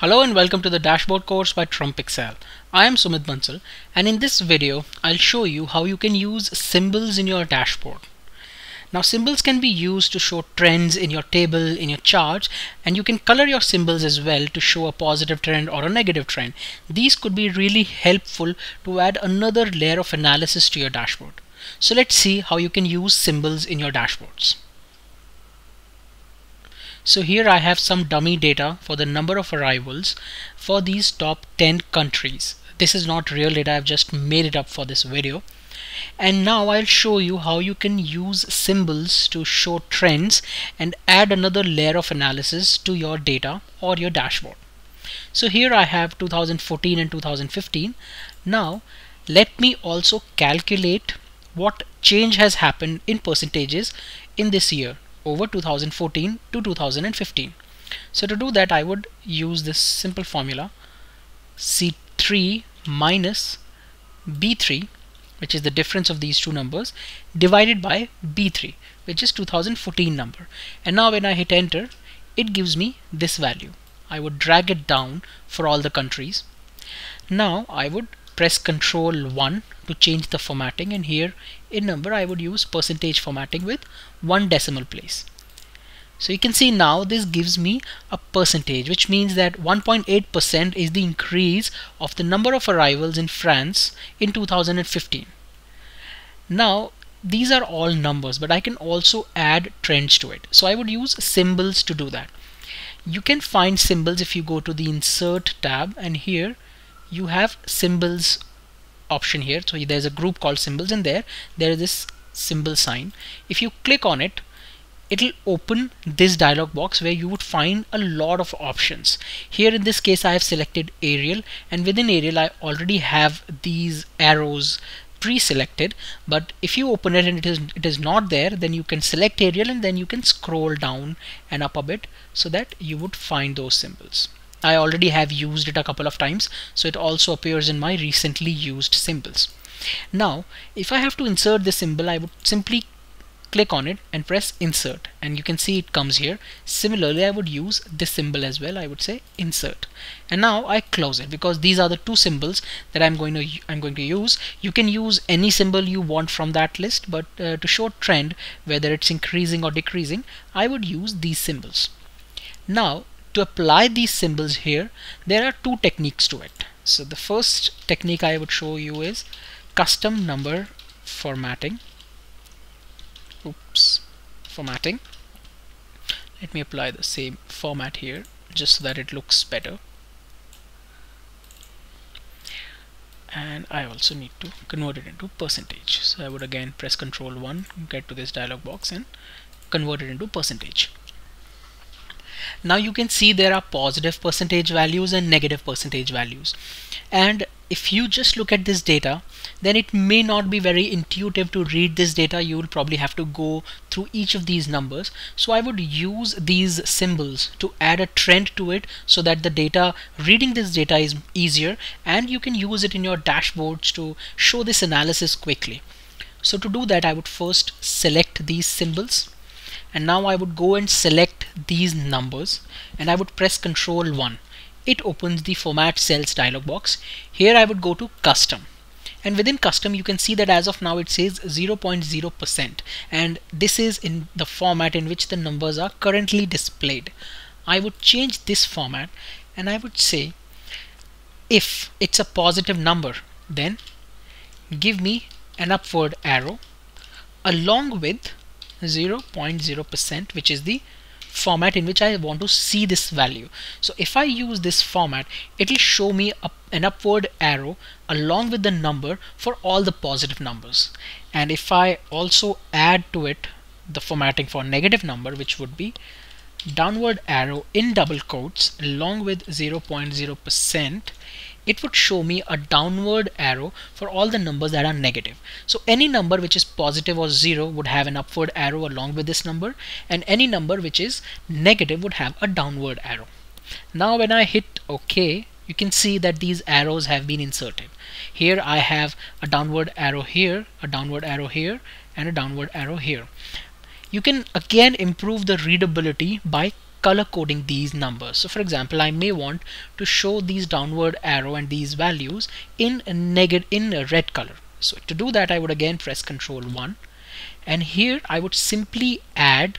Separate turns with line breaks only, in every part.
Hello and welcome to the dashboard course by Trump Excel. I am Sumit Bansal and in this video I'll show you how you can use symbols in your dashboard. Now symbols can be used to show trends in your table, in your charts and you can color your symbols as well to show a positive trend or a negative trend. These could be really helpful to add another layer of analysis to your dashboard. So let's see how you can use symbols in your dashboards. So here I have some dummy data for the number of arrivals for these top 10 countries. This is not real data, I've just made it up for this video. And now I'll show you how you can use symbols to show trends and add another layer of analysis to your data or your dashboard. So here I have 2014 and 2015. Now let me also calculate what change has happened in percentages in this year over 2014 to 2015. So to do that I would use this simple formula C3 minus B3 which is the difference of these two numbers divided by B3 which is 2014 number. And now when I hit enter it gives me this value. I would drag it down for all the countries. Now I would press control 1 to change the formatting. And here in number I would use percentage formatting with one decimal place. So you can see now this gives me a percentage which means that 1.8% is the increase of the number of arrivals in France in 2015 now these are all numbers but I can also add trends to it. So I would use symbols to do that. You can find symbols if you go to the insert tab and here you have symbols option here. So there's a group called symbols and there there is this symbol sign. If you click on it it'll open this dialog box where you would find a lot of options. Here in this case I have selected Arial and within Arial I already have these arrows pre-selected. But if you open it and it is it is not there then you can select Arial and then you can scroll down and up a bit so that you would find those symbols I already have used it a couple of times so it also appears in my recently used symbols. Now if I have to insert this symbol I would simply click on it and press insert. And you can see it comes here. Similarly I would use this symbol as well. I would say insert. And now I close it because these are the two symbols that I'm going to I'm going to use. You can use any symbol you want from that list but uh, to show trend whether it's increasing or decreasing I would use these symbols. Now to apply these symbols here there are two techniques to it. So the first technique I would show you is custom number formatting. Oops formatting. Let me apply the same format here just so that it looks better. And I also need to convert it into percentage. So I would again press control 1 get to this dialog box and convert it into percentage now you can see there are positive percentage values and negative percentage values. And if you just look at this data then it may not be very intuitive to read this data. You will probably have to go through each of these numbers. So I would use these symbols to add a trend to it so that the data reading this data is easier and you can use it in your dashboards to show this analysis quickly. So to do that I would first select these symbols and now I would go and select these numbers and I would press control 1 it opens the format cells dialog box. Here I would go to custom. And within custom you can see that as of now it says 0.0% and this is in the format in which the numbers are currently displayed. I would change this format and I would say if it's a positive number then give me an upward arrow along with 0.0% which is the format in which I want to see this value. So if I use this format it will show me a, an upward arrow along with the number for all the positive numbers. And if I also add to it the formatting for negative number which would be downward arrow in double quotes along with 0.0 percent it would show me a downward arrow for all the numbers that are negative. So any number which is positive or zero would have an upward arrow along with this number and any number which is negative would have a downward arrow. Now when I hit OK you can see that these arrows have been inserted. Here I have a downward arrow here, a downward arrow here and a downward arrow here. You can again improve the readability by color coding these numbers. So for example, I may want to show these downward arrow and these values in a negative in a red color. So to do that, I would again press Control 1 and here I would simply add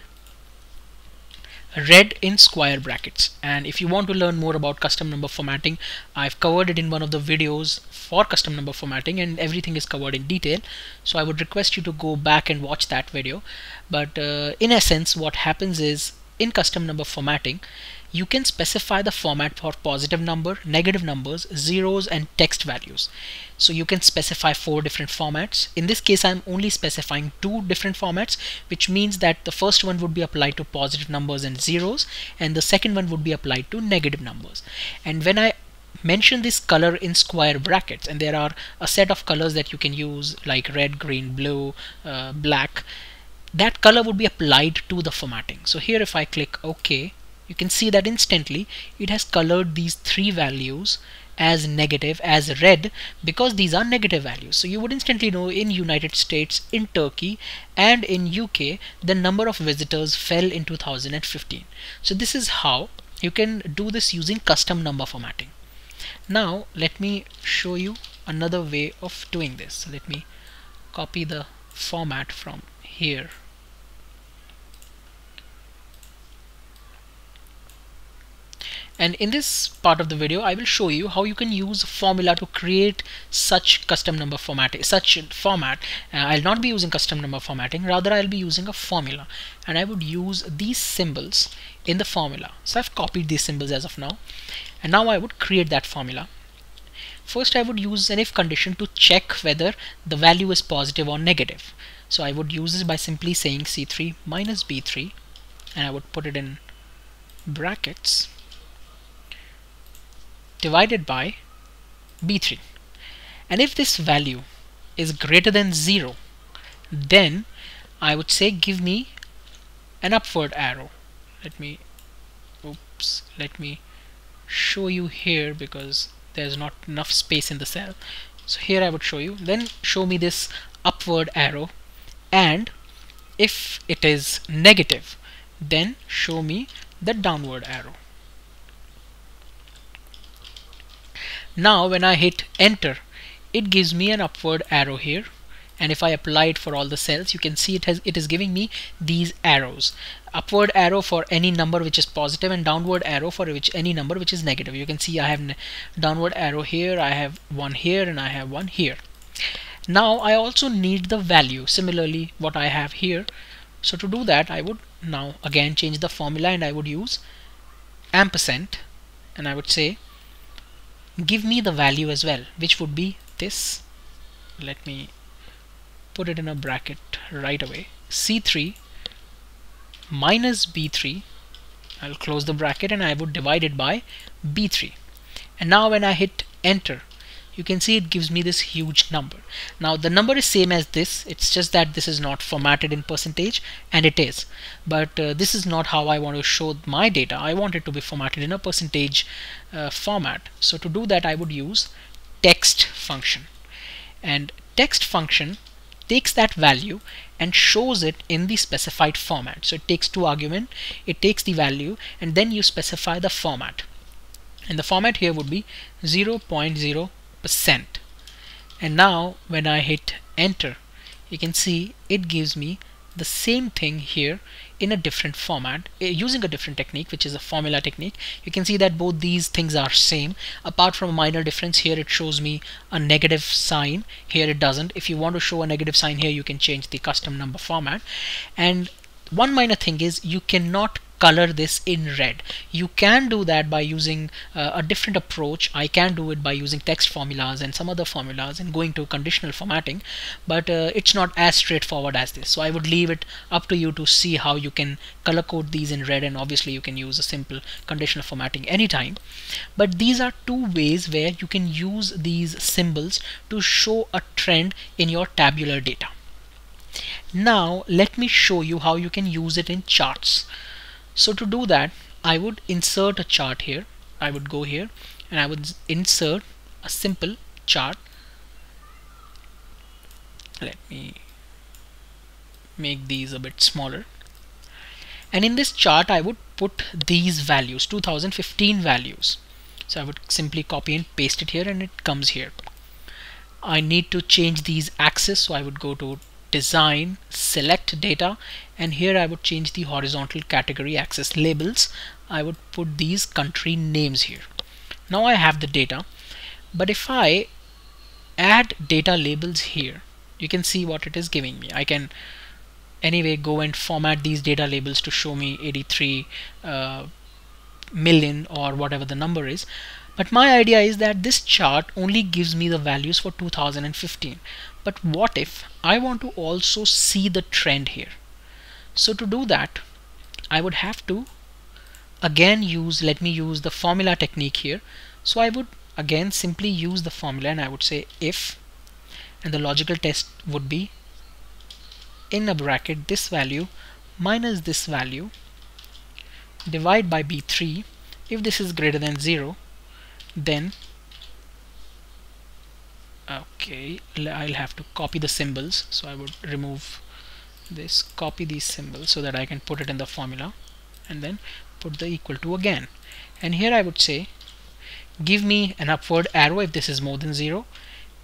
red in square brackets and if you want to learn more about custom number formatting I've covered it in one of the videos for custom number formatting and everything is covered in detail so I would request you to go back and watch that video but uh, in essence what happens is in custom number formatting you can specify the format for positive number, negative numbers, zeros and text values. So you can specify four different formats. In this case I'm only specifying two different formats which means that the first one would be applied to positive numbers and zeros and the second one would be applied to negative numbers. And when I mention this color in square brackets and there are a set of colors that you can use like red, green, blue, uh, black that color would be applied to the formatting. So here if I click OK you can see that instantly it has colored these three values as negative as red because these are negative values. So you would instantly know in United States in Turkey and in UK the number of visitors fell in 2015 so this is how you can do this using custom number formatting. Now let me show you another way of doing this. So let me copy the format from here. And in this part of the video I will show you how you can use a formula to create such custom number formatting such format. Uh, I'll not be using custom number formatting rather I'll be using a formula. And I would use these symbols in the formula. So I've copied these symbols as of now. And now I would create that formula first I would use an if condition to check whether the value is positive or negative. So I would use this by simply saying c3 minus b3 and I would put it in brackets divided by b3 and if this value is greater than 0 then I would say give me an upward arrow. Let me oops let me show you here because there's not enough space in the cell. So here I would show you. Then show me this upward arrow. And if it is negative then show me the downward arrow. Now when I hit enter it gives me an upward arrow here and if I apply it for all the cells you can see it has it is giving me these arrows. Upward arrow for any number which is positive and downward arrow for which any number which is negative. You can see I have downward arrow here I have one here and I have one here. Now I also need the value. Similarly what I have here. So to do that I would now again change the formula and I would use ampersand. And I would say give me the value as well which would be this. Let me put it in a bracket right away. C3 minus b3 I'll close the bracket and I would divide it by b3 and now when I hit enter you can see it gives me this huge number. Now the number is same as this. It's just that this is not formatted in percentage and it is. But uh, this is not how I want to show my data. I want it to be formatted in a percentage uh, format. So to do that I would use text function. And text function takes that value and shows it in the specified format. So it takes two argument it takes the value and then you specify the format. And the format here would be 0.0 percent. And now when I hit enter you can see it gives me the same thing here in a different format uh, using a different technique which is a formula technique. You can see that both these things are same. Apart from a minor difference here it shows me a negative sign here it doesn't. If you want to show a negative sign here you can change the custom number format. And one minor thing is you cannot color this in red. You can do that by using uh, a different approach. I can do it by using text formulas and some other formulas and going to conditional formatting but uh, it's not as straightforward as this. So I would leave it up to you to see how you can color code these in red and obviously you can use a simple conditional formatting anytime. But these are two ways where you can use these symbols to show a trend in your tabular data. Now let me show you how you can use it in charts so to do that I would insert a chart here. I would go here and I would insert a simple chart. Let me make these a bit smaller. And in this chart I would put these values 2015 values. So I would simply copy and paste it here and it comes here. I need to change these axes. So I would go to design select data and here I would change the horizontal category axis labels. I would put these country names here. Now I have the data. But if I add data labels here you can see what it is giving me. I can anyway go and format these data labels to show me 83 uh, million or whatever the number is. But my idea is that this chart only gives me the values for 2015 but what if I want to also see the trend here so to do that I would have to again use let me use the formula technique here. So I would again simply use the formula and I would say if and the logical test would be in a bracket this value minus this value divide by b3 if this is greater than 0 then okay I'll have to copy the symbols. So I would remove this copy these symbols so that I can put it in the formula and then put the equal to again. And here I would say give me an upward arrow if this is more than 0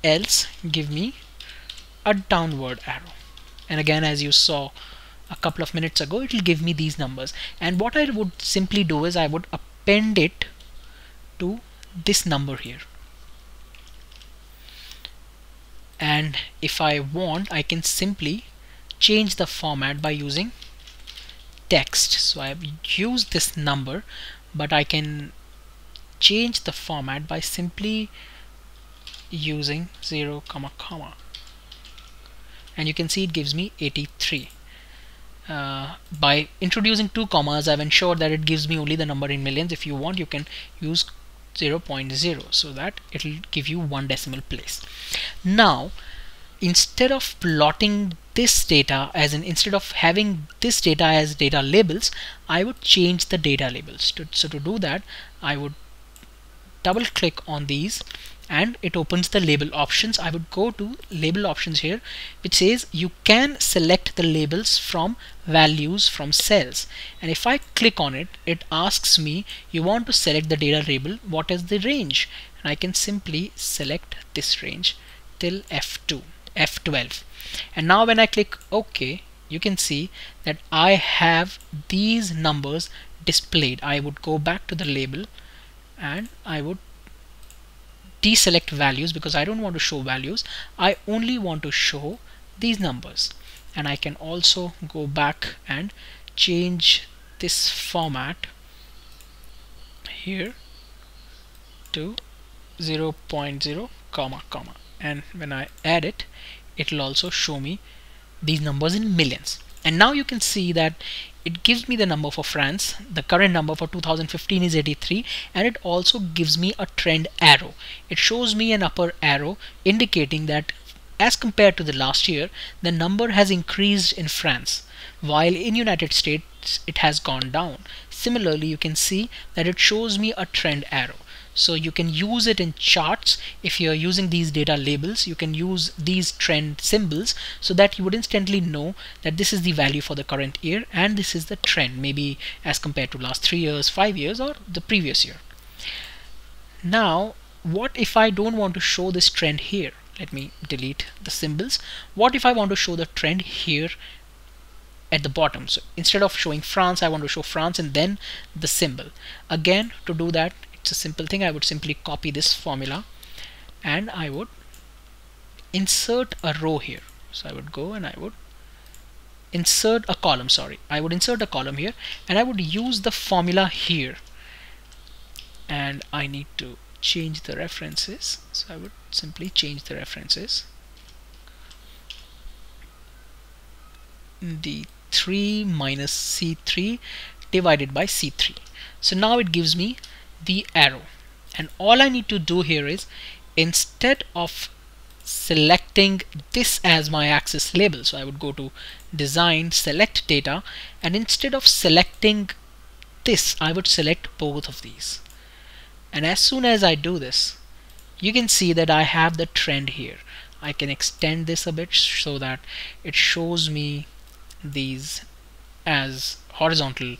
else give me a downward arrow. And again as you saw a couple of minutes ago it will give me these numbers. And what I would simply do is I would append it to this number here. And if I want I can simply change the format by using text. So I've used this number but I can change the format by simply using 0 comma comma. And you can see it gives me 83 uh, by introducing two commas I've ensured that it gives me only the number in millions. If you want you can use 0.0 so that it will give you one decimal place. Now instead of plotting this data as in instead of having this data as data labels I would change the data labels. To, so to do that I would double click on these and it opens the label options. I would go to label options here which says you can select the labels from values from cells. And if I click on it it asks me you want to select the data label what is the range? And I can simply select this range till F2 F12 and now when I click OK you can see that I have these numbers displayed. I would go back to the label and I would deselect values because I don't want to show values. I only want to show these numbers. And I can also go back and change this format here to 0.0 comma comma and when I add it it will also show me these numbers in millions. And now you can see that it gives me the number for France. The current number for 2015 is 83 and it also gives me a trend arrow. It shows me an upper arrow indicating that as compared to the last year the number has increased in France while in United States it has gone down. Similarly you can see that it shows me a trend arrow so you can use it in charts. If you're using these data labels you can use these trend symbols so that you would instantly know that this is the value for the current year and this is the trend maybe as compared to last three years five years or the previous year. Now what if I don't want to show this trend here? Let me delete the symbols. What if I want to show the trend here at the bottom? So instead of showing France I want to show France and then the symbol. Again to do that it's a simple thing. I would simply copy this formula and I would insert a row here. So I would go and I would insert a column sorry. I would insert a column here and I would use the formula here. And I need to change the references. So I would simply change the references. D3 minus c3 divided by c3 so now it gives me the arrow. And all I need to do here is instead of selecting this as my axis label so I would go to design select data and instead of selecting this I would select both of these. And as soon as I do this you can see that I have the trend here. I can extend this a bit so that it shows me these as horizontal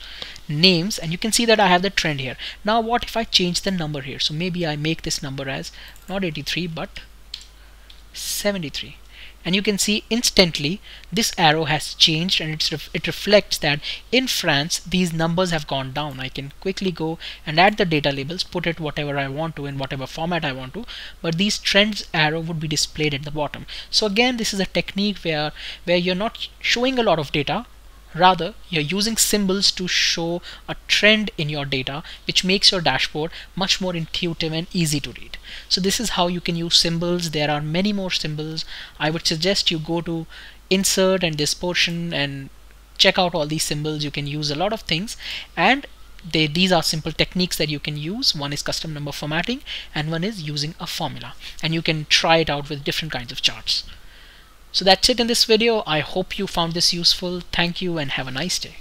names and you can see that I have the trend here. Now what if I change the number here? So maybe I make this number as not 83 but 73 and you can see instantly this arrow has changed and ref it reflects that in France these numbers have gone down. I can quickly go and add the data labels put it whatever I want to in whatever format I want to but these trends arrow would be displayed at the bottom. So again this is a technique where where you're not showing a lot of data Rather, you're using symbols to show a trend in your data, which makes your dashboard much more intuitive and easy to read. So this is how you can use symbols. There are many more symbols. I would suggest you go to insert and this portion and check out all these symbols. You can use a lot of things and they, these are simple techniques that you can use. One is custom number formatting and one is using a formula. And you can try it out with different kinds of charts. So that's it in this video. I hope you found this useful. Thank you and have a nice day.